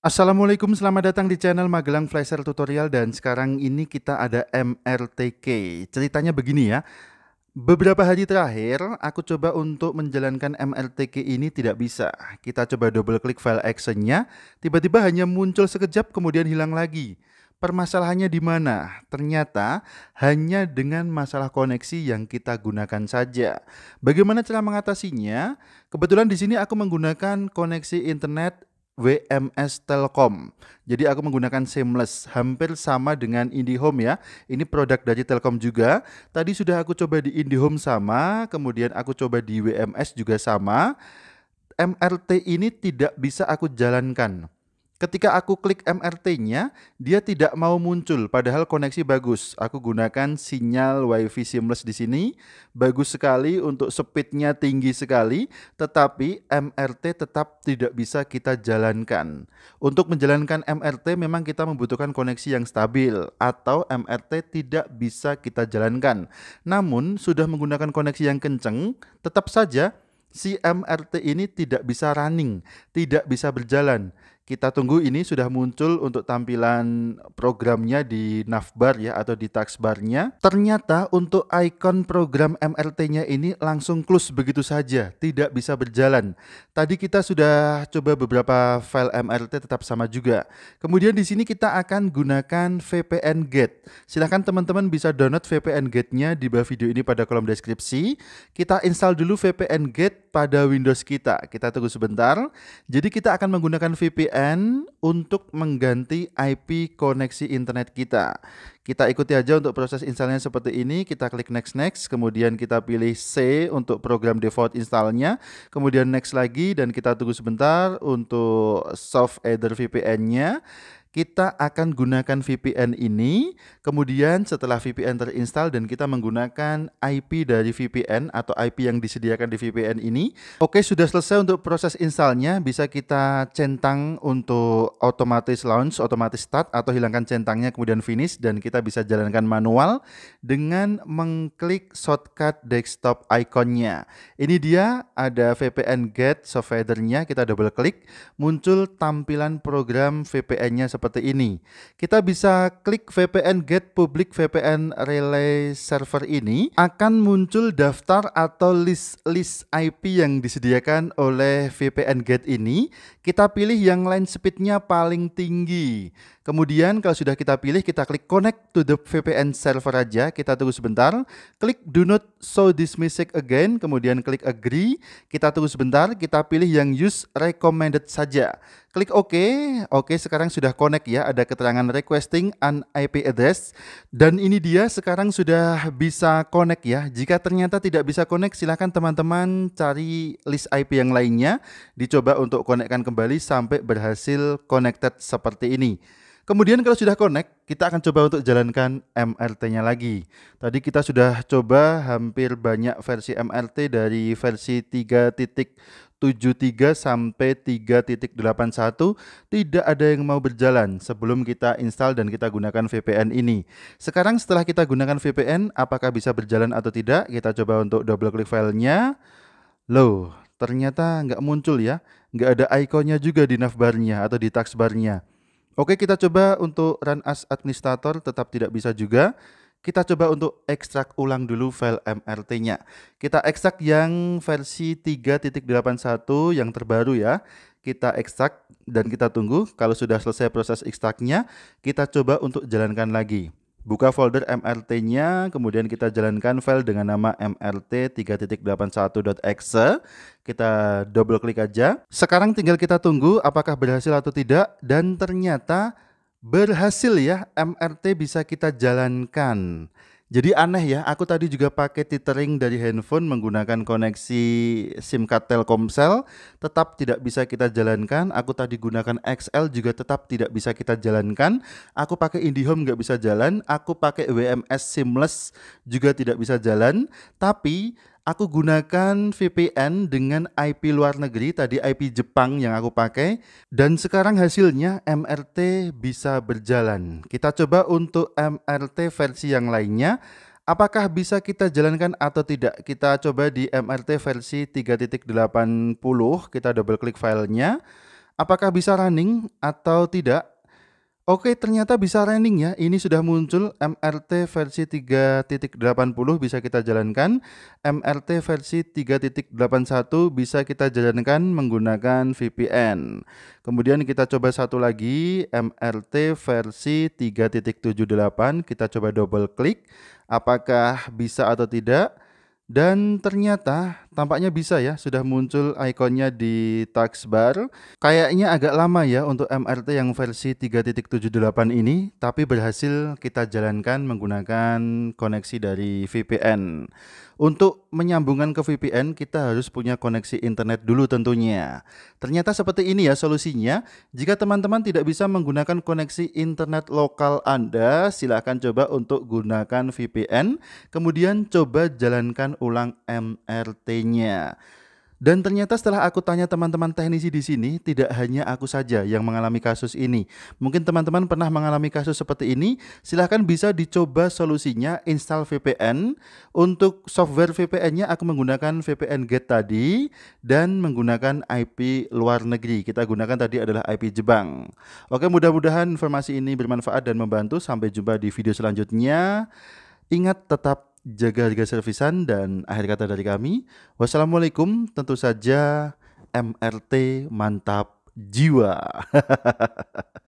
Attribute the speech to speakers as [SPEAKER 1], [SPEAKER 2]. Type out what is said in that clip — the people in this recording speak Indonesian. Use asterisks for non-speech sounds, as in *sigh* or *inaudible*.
[SPEAKER 1] Assalamualaikum, selamat datang di channel Magelang Flasher Tutorial dan sekarang ini kita ada MRTK. Ceritanya begini ya. Beberapa hari terakhir aku coba untuk menjalankan MRTK ini tidak bisa. Kita coba double klik file actionnya, tiba-tiba hanya muncul sekejap kemudian hilang lagi. Permasalahannya di mana? Ternyata hanya dengan masalah koneksi yang kita gunakan saja. Bagaimana cara mengatasinya? Kebetulan di sini aku menggunakan koneksi internet WMS Telkom. Jadi aku menggunakan seamless, hampir sama dengan IndiHome ya. Ini produk dari Telkom juga. Tadi sudah aku coba di IndiHome sama, kemudian aku coba di WMS juga sama. MRT ini tidak bisa aku jalankan. Ketika aku klik MRT-nya, dia tidak mau muncul padahal koneksi bagus. Aku gunakan sinyal WiFi seamless di sini, bagus sekali untuk speednya tinggi sekali, tetapi MRT tetap tidak bisa kita jalankan. Untuk menjalankan MRT memang kita membutuhkan koneksi yang stabil atau MRT tidak bisa kita jalankan. Namun sudah menggunakan koneksi yang kenceng, tetap saja si MRT ini tidak bisa running, tidak bisa berjalan kita tunggu ini sudah muncul untuk tampilan programnya di navbar ya atau di taskbarnya. Ternyata untuk icon program MRT-nya ini langsung close begitu saja, tidak bisa berjalan. Tadi kita sudah coba beberapa file MRT tetap sama juga. Kemudian di sini kita akan gunakan VPN Gate. Silahkan teman-teman bisa download VPN Gate-nya di bawah video ini pada kolom deskripsi. Kita install dulu VPN Gate pada Windows kita. Kita tunggu sebentar. Jadi kita akan menggunakan VPN VPN untuk mengganti IP koneksi internet kita. Kita ikuti aja untuk proses installnya seperti ini. Kita klik next next, kemudian kita pilih C untuk program default installnya, kemudian next lagi dan kita tunggu sebentar untuk soft VPN-nya kita akan gunakan VPN ini. Kemudian setelah VPN terinstall dan kita menggunakan IP dari VPN atau IP yang disediakan di VPN ini. Oke, sudah selesai untuk proses installnya. Bisa kita centang untuk otomatis launch, otomatis start atau hilangkan centangnya kemudian finish dan kita bisa jalankan manual dengan mengklik shortcut desktop iconnya. Ini dia ada VPN get software-nya, kita double klik, muncul tampilan program VPN-nya seperti ini. Kita bisa klik VPN Get Public VPN Relay Server ini akan muncul daftar atau list-list IP yang disediakan oleh VPN Get ini. Kita pilih yang line speednya paling tinggi. Kemudian kalau sudah kita pilih, kita klik connect to the VPN server aja. Kita tunggu sebentar. Klik do not show this message again. Kemudian klik agree. Kita tunggu sebentar. Kita pilih yang use recommended saja. Klik OK. Oke, sekarang sudah connect ya. Ada keterangan requesting an IP address. Dan ini dia sekarang sudah bisa connect ya. Jika ternyata tidak bisa connect, silahkan teman-teman cari list IP yang lainnya. Dicoba untuk konekkan kembali sampai berhasil connected seperti ini. Kemudian kalau sudah connect, kita akan coba untuk jalankan MRT-nya lagi. Tadi kita sudah coba hampir banyak versi MRT dari versi 3.73 sampai 3.81 tidak ada yang mau berjalan sebelum kita install dan kita gunakan VPN ini. Sekarang setelah kita gunakan VPN, apakah bisa berjalan atau tidak? Kita coba untuk double klik filenya. Loh, ternyata nggak muncul ya. Nggak ada ikonnya juga di navbarnya atau di taskbarnya. Oke, kita coba untuk run as administrator tetap tidak bisa juga. Kita coba untuk ekstrak ulang dulu file MRT-nya. Kita ekstrak yang versi 3.81 yang terbaru ya. Kita ekstrak dan kita tunggu kalau sudah selesai proses ekstraknya, kita coba untuk jalankan lagi. Buka folder MRT-nya, kemudian kita jalankan file dengan nama mrt 3.81.exe. Kita double klik aja. Sekarang tinggal kita tunggu apakah berhasil atau tidak dan ternyata berhasil ya MRT bisa kita jalankan. Jadi aneh ya, aku tadi juga pakai tethering dari handphone menggunakan koneksi SIM card Telkomsel, tetap tidak bisa kita jalankan. Aku tadi gunakan XL juga tetap tidak bisa kita jalankan. Aku pakai IndiHome nggak bisa jalan, aku pakai WMS Seamless juga tidak bisa jalan. Tapi aku gunakan VPN dengan IP luar negeri tadi IP Jepang yang aku pakai dan sekarang hasilnya MRT bisa berjalan. Kita coba untuk MRT versi yang lainnya apakah bisa kita jalankan atau tidak. Kita coba di MRT versi 3.80 kita double klik filenya Apakah bisa running atau tidak? Oke, ternyata bisa running ya. Ini sudah muncul MRT versi 3.80 bisa kita jalankan. MRT versi 3.81 bisa kita jalankan menggunakan VPN. Kemudian kita coba satu lagi MRT versi 3.78. Kita coba double klik apakah bisa atau tidak. Dan ternyata tampaknya bisa ya, sudah muncul ikonnya di taskbar. Kayaknya agak lama ya untuk MRT yang versi 3.78 ini, tapi berhasil kita jalankan menggunakan koneksi dari VPN. Untuk menyambungkan ke VPN, kita harus punya koneksi internet dulu tentunya. Ternyata seperti ini ya solusinya. Jika teman-teman tidak bisa menggunakan koneksi internet lokal Anda, silahkan coba untuk gunakan VPN, kemudian coba jalankan ulang MRT-nya. Dan ternyata setelah aku tanya teman-teman teknisi di sini, tidak hanya aku saja yang mengalami kasus ini. Mungkin teman-teman pernah mengalami kasus seperti ini. Silahkan bisa dicoba solusinya, install VPN. Untuk software VPN-nya aku menggunakan VPN Gate tadi dan menggunakan IP luar negeri. Kita gunakan tadi adalah IP Jepang. Oke, mudah-mudahan informasi ini bermanfaat dan membantu. Sampai jumpa di video selanjutnya. Ingat tetap jaga harga servisan dan akhir kata dari kami. Wassalamualaikum, tentu saja MRT mantap jiwa. *laughs*